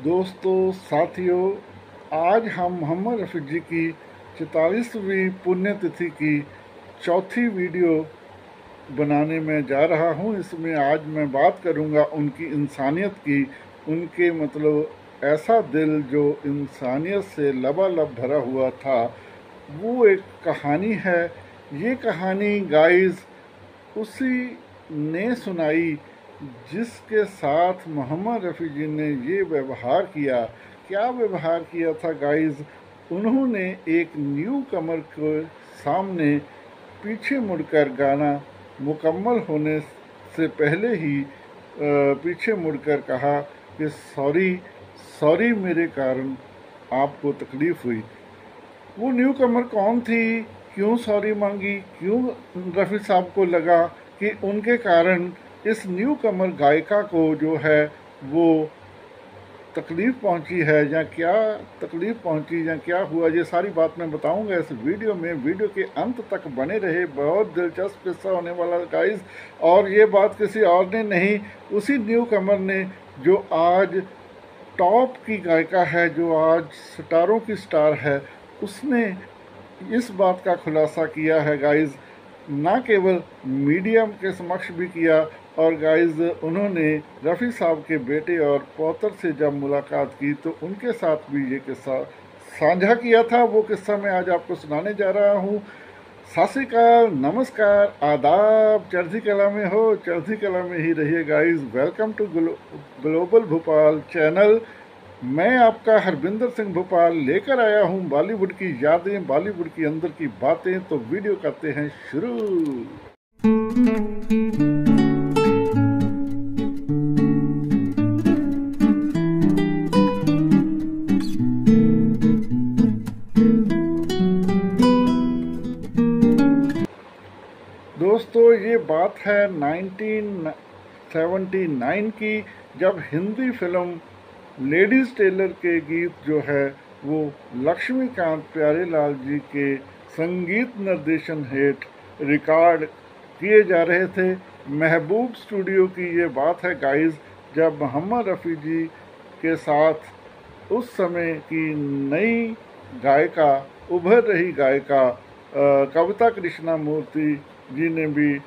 दोस्तों, साथियों, आज हम मोहम्मद रफ़ी जी की चैतालीसवीं पुण्यतिथि की चौथी वीडियो बनाने में जा रहा हूँ। इसमें आज मैं बात करूँगा उनकी इंसानियत की, उनके मतलब ऐसा दिल जो इंसानियत से लबालब भरा हुआ था। वो एक कहानी है। ये कहानी गाइस उसी ने सुनाई जिसके साथ मोहम्मद रफ़ी जी ने ये व्यवहार किया, क्या व्यवहार किया था गाइस उन्होंने एक न्यू कमर के सामने पीछे मुड़कर गाना मुकम्मल होने से पहले ही पीछे मुड़कर कहा कि सॉरी सॉरी मेरे कारण आपको तकलीफ़ हुई। वो न्यू कमर कौन थी? क्यों सॉरी मांगी? क्यों रफ़ी साहब को लगा कि उनके कारण इस न्यू कमर गायिका को जो है वो तकलीफ़ पहुँची है या क्या तकलीफ़ पहुँची या क्या हुआ, ये सारी बात मैं बताऊँगा इस वीडियो में। वीडियो के अंत तक बने रहे। बहुत दिलचस्प हिस्सा होने वाला गाइस और ये बात किसी और ने नहीं, उसी न्यू कमर ने जो आज टॉप की गायिका है, जो आज सितारों की स्टार है, उसने इस बात का खुलासा किया है गाइज़ ना केवल मीडियम के समक्ष भी किया और गाइज़ उन्होंने रफ़ी साहब के बेटे और पोतर से जब मुलाकात की तो उनके साथ भी ये किस्सा साझा किया था। वो किस्सा मैं आज आपको सुनाने जा रहा हूँ। सत नमस्कार आदाब। चढ़ी कला में हो चढ़ी कला में ही रहिए guys welcome to glo, global Bhopal channel मैं आपका हरविंदर सिंह भोपाल लेकर आया हूँ बॉलीवुड की यादें बॉलीवुड की अंदर की बातें। तो वीडियो करते हैं शुरू। बात है 1979 की, जब हिंदी फ़िल्म लेडीज़ टेलर के गीत जो है, वो लक्ष्मीकांत प्यारेलाल जी के संगीत निर्देशन हेठ रिकॉर्ड किए जा रहे थे। महबूब स्टूडियो की ये बात है, गाइस, जब मोहम्मद रफ़ी जी के साथ उस समय की नई गायिका, उभर रही गायिका कविता कृष्णा मूर्ति जी ने भी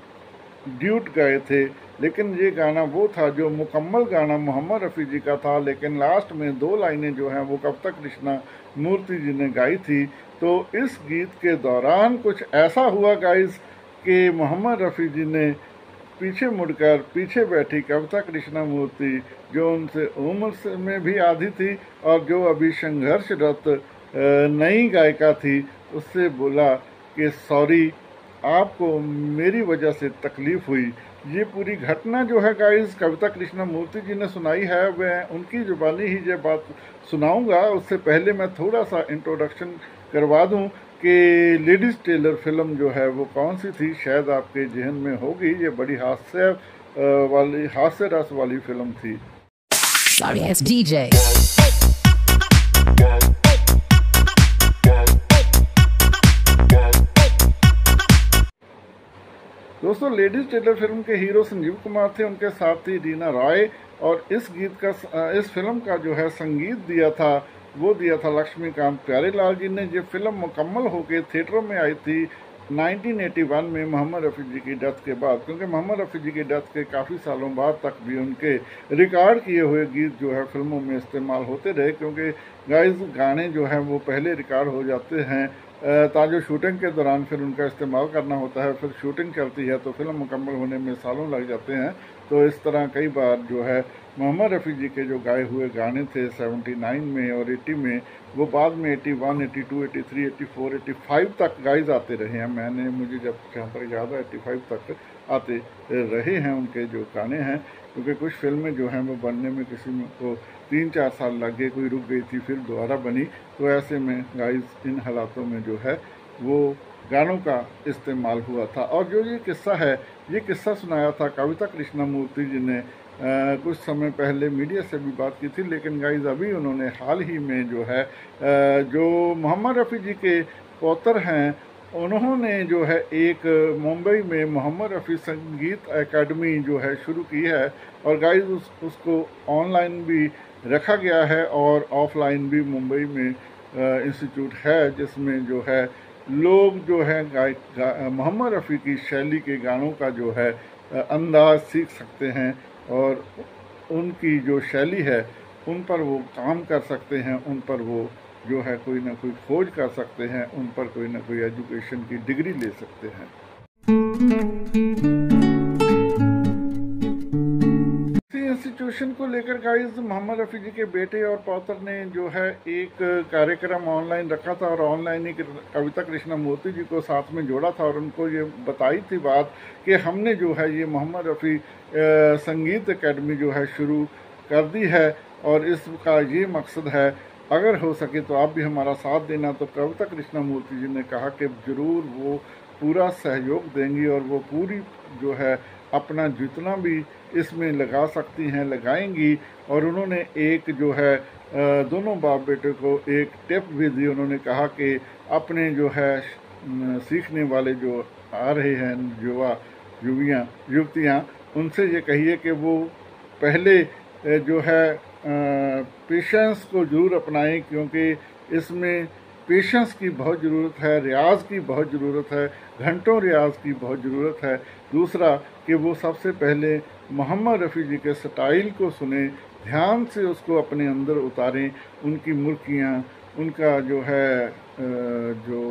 ड्यूट गए थे। लेकिन ये गाना वो था जो मुकम्मल गाना मोहम्मद रफ़ी जी का था, लेकिन लास्ट में दो लाइनें जो हैं वो कविता कृष्णा मूर्ति जी ने गाई थी। तो इस गीत के दौरान कुछ ऐसा हुआ गाइस कि मोहम्मद रफ़ी जी ने पीछे मुड़कर पीछे बैठी कविता कृष्णा मूर्ति, जो उनसे उम्र से में भी आधी थी और जो अभी संघर्षरत नई गायिका थी, उससे बोला कि, सॉरी आपको मेरी वजह से तकलीफ़ हुई। ये पूरी घटना जो है गाइस कविता कृष्णा मूर्ति जी ने सुनाई है। वह उनकी जुबानी ही ये बात सुनाऊँगा। उससे पहले मैं थोड़ा सा इंट्रोडक्शन करवा दूँ कि लेडीज़ टेलर फ़िल्म जो है, वो कौन सी थी? शायद आपके जहन में होगी। ये बड़ी हास्य वाली, हास्य रस वाली फ़िल्म थी। दोस्तों, लेडीज़ टेलर फ़िल्म के हीरो संजीव कुमार थे, उनके साथ थी रीना रॉय, और इस गीत का इस फ़िल्म का जो है संगीत दिया था, वो दिया था लक्ष्मीकांत प्यारेलाल जी ने। ये फ़िल्म मुकम्मल होकर थिएटरों में आई थी 1981 में मोहम्मद रफ़ी जी की डेथ के बाद, क्योंकि मोहम्मद रफ़ी जी की डेथ के काफ़ी सालों बाद तक भी उनके रिकॉर्ड किए हुए गीत जो है फ़िल्मों में इस्तेमाल होते रहे, क्योंकि गाइस गाने जो हैं वो पहले रिकॉर्ड हो जाते हैं। ताजो शूटिंग के दौरान फिर उनका इस्तेमाल करना होता है, फिर शूटिंग चलती है तो फ़िल्म मुकम्मल होने में सालों लग जाते हैं। तो इस तरह कई बार जो है मोहम्मद रफ़ी जी के जो गाए हुए गाने थे 79 में और 80 में वो बाद में 81, 82, 83, 84, 85 तक गाए जाते रहे हैं। मैंने मुझे जब जहाँ तक याद है 85 तक आते रहे हैं उनके जो गाने हैं क्योंकि कुछ फ़िल्में जो हैं वो बनने में किसी को तीन चार साल लग गए कोई रुक गई थी फिर दोबारा बनी। तो ऐसे में गाइस इन हालातों में जो है वो गानों का इस्तेमाल हुआ था। और जो ये किस्सा है ये किस्सा सुनाया था कविता कृष्णा मूर्ति जी ने कुछ समय पहले मीडिया से भी बात की थी लेकिन गाइज़ अभी उन्होंने हाल ही में जो है जो मोहम्मद रफ़ी जी के पौतर हैं उन्होंने जो है एक मुंबई में मोहम्मद रफ़ी संगीत एकेडमी जो है शुरू की है और गाइज़ उस, उसको ऑनलाइन भी रखा गया है और ऑफलाइन भी मुंबई में इंस्टीट्यूट है जिसमें जो है लोग जो है गायक मोहम्मद रफ़ी की शैली के गानों का जो है अंदाज सीख सकते हैं। और उनकी जो शैली है, उन पर वो काम कर सकते हैं, उन पर वो जो है कोई ना कोई खोज कर सकते हैं, उन पर कोई ना कोई एजुकेशन की डिग्री ले सकते हैं। इंस्टीट्यूशन को लेकर गाइज़ मोहम्मद रफ़ी जी के बेटे और पौत्र ने जो है एक कार्यक्रम ऑनलाइन रखा था और ऑनलाइन ही कविता कृष्णा मोती जी को साथ में जोड़ा था और उनको ये बताई थी बात कि हमने जो है ये मोहम्मद रफ़ी संगीत एकेडमी जो है शुरू कर दी है और इसका ये मकसद है, अगर हो सके तो आप भी हमारा साथ देना। तो कविता कृष्णा मूर्ति जी ने कहा कि ज़रूर वो पूरा सहयोग देंगी और वो पूरी जो है अपना जितना भी इसमें लगा सकती हैं, लगाएँगी। और उन्होंने एक जो है दोनों बाप बेटे को एक टिप भी दी। उन्होंने कहा कि अपने जो है सीखने वाले जो आ रहे हैं, युवा, युवियाँ, युवतियाँ, उनसे ये कहिए कि वो पहले जो है पेशेंस को ज़रूर अपनाएँ, क्योंकि इसमें पेशेंस की बहुत ज़रूरत है, रियाज की बहुत ज़रूरत है, घंटों रियाज की बहुत ज़रूरत है। दूसरा कि वो सबसे पहले मोहम्मद रफ़ी जी के स्टाइल को सुने, ध्यान से उसको अपने अंदर उतारें, उनकी मुर्कियाँ उनका जो है जो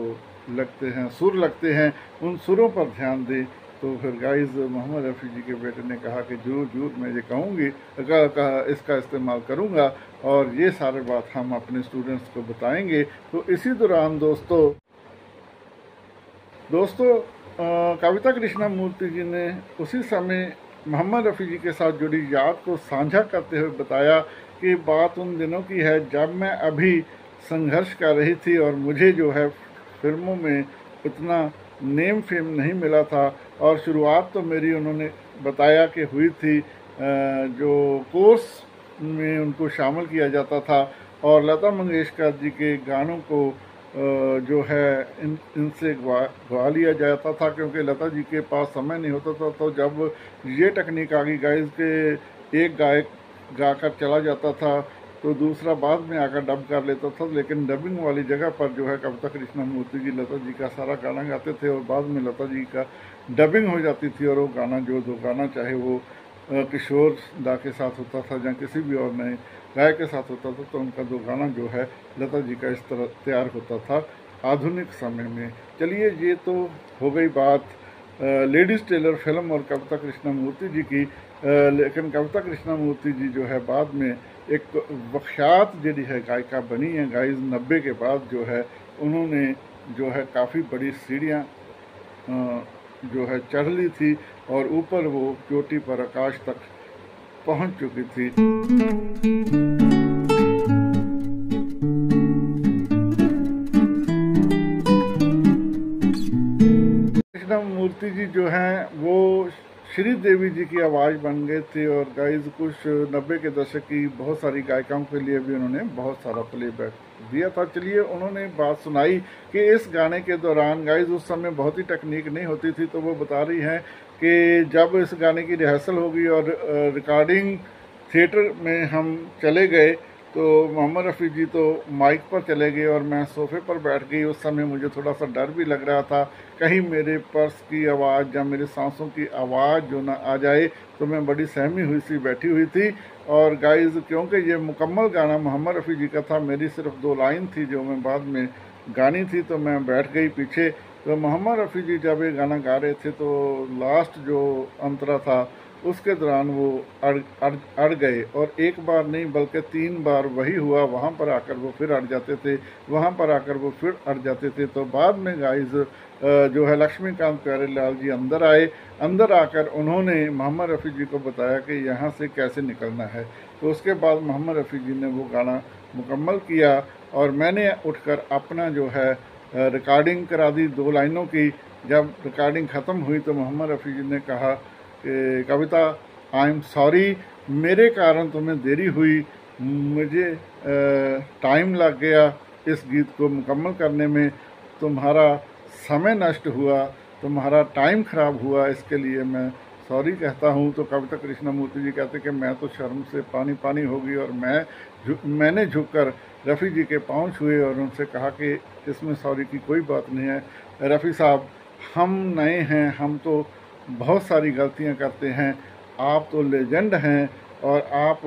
लगते हैं, सुर लगते हैं, उन सुरों पर ध्यान दें। तो फिर गाइज़ मोहम्मद रफ़ी जी के बेटे ने कहा कि ज़रूर ज़रूर मैं ये कहूँगी, कहा इसका इस्तेमाल करूँगा और ये सारे बात हम अपने स्टूडेंट्स को बताएँगे। तो इसी दौरान दोस्तों दोस्तों कविता कृष्णा मूर्ति जी ने उसी समय मोहम्मद रफ़ी जी के साथ जुड़ी याद को साझा करते हुए बताया कि बात उन दिनों की है जब मैं अभी संघर्ष कर रही थी और मुझे जो है फ़िल्मों में इतना नेम फेम नहीं मिला था और शुरुआत तो मेरी उन्होंने बताया कि हुई थी जो कोर्स में उनको शामिल किया जाता था और लता मंगेशकर जी के गानों को जो है, इन, इनसे गवा लिया जाता था क्योंकि लता जी के पास समय नहीं होता था तो जब ये टेक्निक आ गई गाइस के एक गायक गाकर चला जाता था तो दूसरा बाद में आकर डब कर लेता था, लेकिन डबिंग वाली जगह पर जो है कविता कृष्णा मूर्ति जी लता जी का सारा गाना गाते थे और बाद में लता जी का डबिंग हो जाती थी और वो गाना जो जो गाना चाहे वो किशोर दा के साथ होता था या किसी भी और नए गायक के साथ होता था तो उनका दो गाना जो है, लता जी का इस तरह तैयार होता था आधुनिक समय में। चलिए, ये तो हो गई बात लेडीज़ टेलर फ़िल्म और कविता कृष्णा मूर्ति जी की। लेकिन कविता कृष्णा मूर्ति जी जो है, बाद में एक वख्यात जी है, गायिका बनी है, गाइज़ नब्बे के बाद जो है, उन्होंने जो है काफ़ी बड़ी सीढ़ियाँ जो है चढ़ ली थी और ऊपर वो चोटी पर आकाश तक पहुँच चुकी थी। कृष्ण मूर्ति जी जो हैं, वो श्री देवी जी की आवाज़ बन गए थे और गाइज़ कुछ नब्बे के दशक की बहुत सारी गायिकाओं के लिए भी उन्होंने बहुत सारा प्लेबैक दिया था। चलिए, उन्होंने बात सुनाई कि इस गाने के दौरान गाइज़ उस समय बहुत ही टेक्निक नहीं होती थी तो वो बता रही हैं कि जब इस गाने की रिहर्सल होगी और रिकॉर्डिंग थिएटर में हम चले गए तो मोहम्मद रफ़ी जी तो माइक पर चले गए और मैं सोफे पर बैठ गई। उस समय मुझे थोड़ा सा डर भी लग रहा था, कहीं मेरे पर्स की आवाज़ या मेरे सांसों की आवाज़ जो ना आ जाए तो मैं बड़ी सहमी हुई सी, बैठी हुई थी। और गाइज़ क्योंकि ये मुकम्मल गाना मोहम्मद रफ़ी जी का था, मेरी सिर्फ़ दो लाइन थी जो मैं बाद में गानी थी तो मैं बैठ गई पीछे। तो मोहम्मद रफ़ी जी जब ये गाना गा रहे थे तो लास्ट जो अंतरा था उसके दौरान वो अड़ अड़ अड़ गए और एक बार नहीं, बल्कि तीन बार वही हुआ। वहाँ पर आकर वो फिर अड़ जाते थे। वहाँ पर आकर वो फिर अड़ जाते थे। तो बाद में गाइज़ जो है लक्ष्मीकांत प्यारे लाल जी अंदर आए। अंदर आकर उन्होंने मोहम्मद रफ़ी जी को बताया कि यहाँ से कैसे निकलना है। तो उसके बाद मोहम्मद रफ़ी जी ने वो गाना मुकम्मल किया और मैंने उठकर अपना जो है रिकॉर्डिंग करा दी दो लाइनों की। जब रिकॉर्डिंग ख़त्म हुई तो मोहम्मद रफ़ी जी ने कहा कविता आई एम सॉरी मेरे कारण तुम्हें देरी हुई। मुझे टाइम लग गया इस गीत को मुकम्मल करने में। तुम्हारा समय नष्ट हुआ तुम्हारा टाइम खराब हुआ इसके लिए मैं सॉरी कहता हूँ। तो कविता कृष्णमूर्ति जी कहते कि मैं तो शर्म से पानी पानी होगी और मैं झु, मैंने झुककर रफ़ी जी के पाँव छुए और उनसे कहा कि इसमें सॉरी की कोई बात नहीं है। रफ़ी साहब हम नए हैं हम तो बहुत सारी गलतियाँ करते हैं। आप तो लेजेंड हैं और आप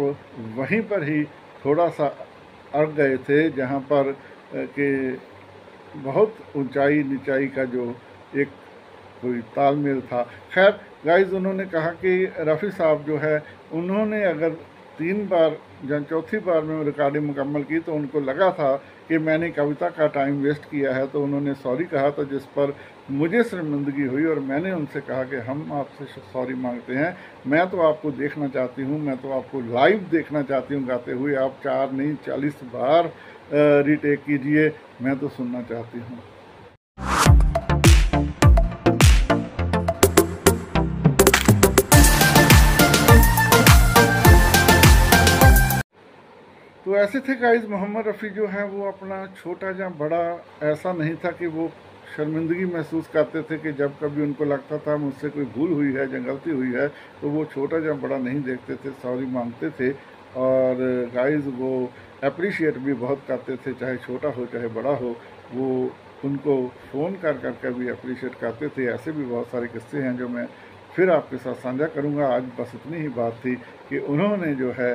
वहीं पर ही थोड़ा सा अड़ गए थे, जहाँ पर कि बहुत ऊंचाई निचाई का जो एक कोई तालमेल था। खैर गाइज़ उन्होंने कहा कि रफ़ी साहब जो है, उन्होंने अगर तीन बार जब चौथी बार में रिकॉर्डिंग मुकम्मल की तो उनको लगा था कि मैंने कविता का टाइम वेस्ट किया है तो उन्होंने सॉरी कहा था, जिस पर मुझे शर्मिंदगी हुई और मैंने उनसे कहा कि हम आपसे सॉरी मांगते हैं। मैं तो आपको देखना चाहती हूँ, मैं तो आपको लाइव देखना चाहती हूँ, गाते हुए आप चार नहीं, चालीस बार रिटेक कीजिए, मैं तो सुनना चाहती हूँ। तो ऐसे थे गाइज़ मोहम्मद रफ़ी जो है, वो अपना छोटा या बड़ा ऐसा नहीं था कि वो शर्मिंदगी महसूस करते थे कि जब कभी उनको लगता था मुझसे कोई भूल हुई है या गलती हुई है तो वो छोटा या बड़ा नहीं देखते थे, सॉरी मांगते थे। और गाइज़ वो अप्रिशिएट भी बहुत करते थे, चाहे छोटा हो, चाहे बड़ा हो, वो उनको फ़ोन कर कर कर भी अप्रिशिएट करते थे। ऐसे भी बहुत सारे किस्से हैं जो मैं फिर आपके साथ साझा करूँगा। आज बस इतनी ही बात थी कि उन्होंने जो है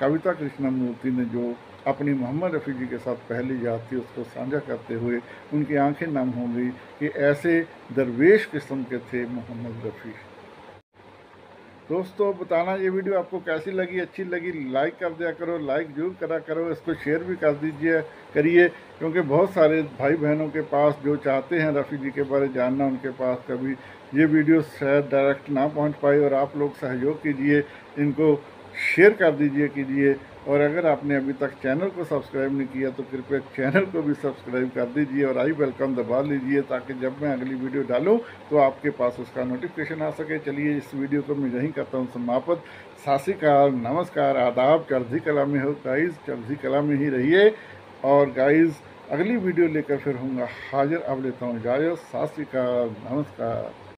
कविता कृष्णमूर्ति ने जो अपनी मोहम्मद रफ़ी जी के साथ पहली याद थी उसको साझा करते हुए उनकी आँखें नम हो गई कि ऐसे दरवेश किस्म के थे मोहम्मद रफ़ी। दोस्तों, बताना ये वीडियो आपको कैसी लगी? अच्छी लगी लाइक कर दिया करो लाइक ज़रूर करा करो, इसको शेयर भी कर दीजिए, करिए, क्योंकि बहुत सारे भाई बहनों के पास जो चाहते हैं रफ़ी जी के बारे जानना, उनके पास कभी ये वीडियो शायद डायरेक्ट ना पहुँच पाए, और आप लोग सहयोग कीजिए, इनको शेयर कर दीजिए, कीजिए। और अगर आपने अभी तक चैनल को सब्सक्राइब नहीं किया तो कृपया चैनल को भी सब्सक्राइब कर दीजिए और आई वेलकम दबा लीजिए ताकि जब मैं अगली वीडियो डालूं तो आपके पास उसका नोटिफिकेशन आ सके। चलिए, इस वीडियो को मैं यहीं करता हूँ समाप्त। सासिकाल, नमस्कार, आदाब चढ़ी कला में हो। गाइज़ चढ़ी कला में ही रहिए। और गाइज़ अगली वीडियो लेकर फिर हूँ हाजिर अब लेता हूँ इजाज़त। सात नमस्कार।